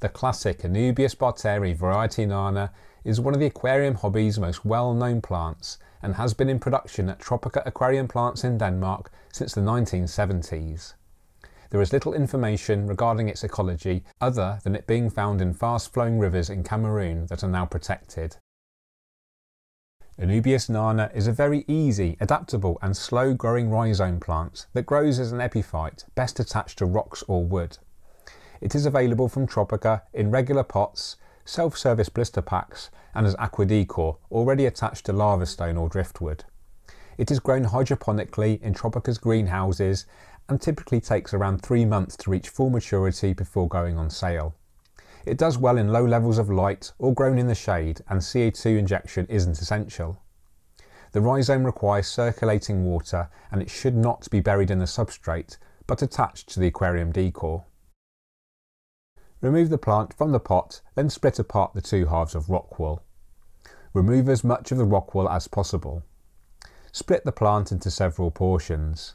The classic Anubias barteri variety Nana is one of the aquarium hobby's most well-known plants and has been in production at Tropica Aquarium Plants in Denmark since the 1970s. There is little information regarding its ecology other than it being found in fast-flowing rivers in Cameroon that are now protected. Anubias nana is a very easy, adaptable and slow-growing rhizome plant that grows as an epiphyte, best attached to rocks or wood. It is available from Tropica in regular pots, self-service blister packs and as aquadecor already attached to lava stone or driftwood. It is grown hydroponically in Tropica's greenhouses and typically takes around three months to reach full maturity before going on sale. It does well in low levels of light or grown in the shade and CO2 injection isn't essential. The rhizome requires circulating water and it should not be buried in the substrate but attached to the aquarium decor. Remove the plant from the pot, then split apart the two halves of rock wool. Remove as much of the rock wool as possible. Split the plant into several portions.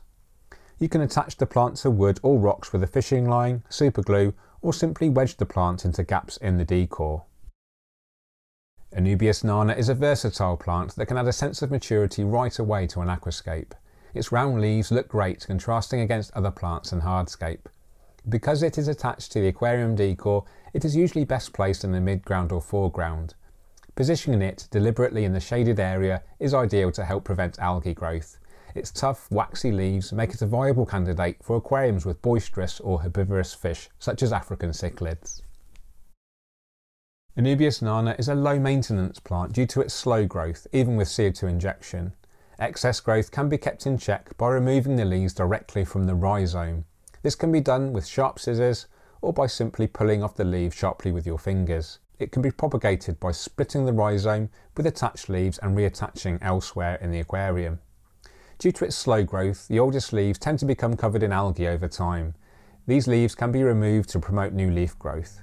You can attach the plant to wood or rocks with a fishing line, superglue, or simply wedge the plant into gaps in the decor. Anubias nana is a versatile plant that can add a sense of maturity right away to an aquascape. Its round leaves look great contrasting against other plants and hardscape. Because it is attached to the aquarium decor, it is usually best placed in the midground or foreground. Positioning it deliberately in the shaded area is ideal to help prevent algae growth. Its tough, waxy leaves make it a viable candidate for aquariums with boisterous or herbivorous fish, such as African cichlids. Anubias nana is a low maintenance plant due to its slow growth, even with CO2 injection. Excess growth can be kept in check by removing the leaves directly from the rhizome. This can be done with sharp scissors or by simply pulling off the leaves sharply with your fingers. It can be propagated by splitting the rhizome with attached leaves and reattaching elsewhere in the aquarium. Due to its slow growth, the oldest leaves tend to become covered in algae over time. These leaves can be removed to promote new leaf growth.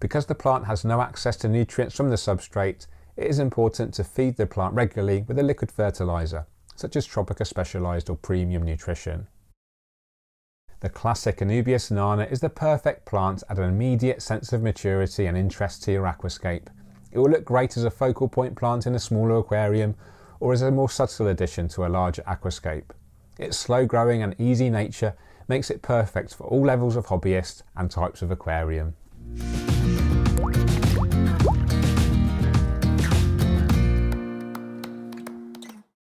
Because the plant has no access to nutrients from the substrate, it is important to feed the plant regularly with a liquid fertiliser, such as Tropica Specialised or Premium Nutrition. The classic Anubias nana is the perfect plant at an immediate sense of maturity and interest to your aquascape. It will look great as a focal point plant in a smaller aquarium or as a more subtle addition to a larger aquascape. Its slow growing and easy nature makes it perfect for all levels of hobbyist and types of aquarium.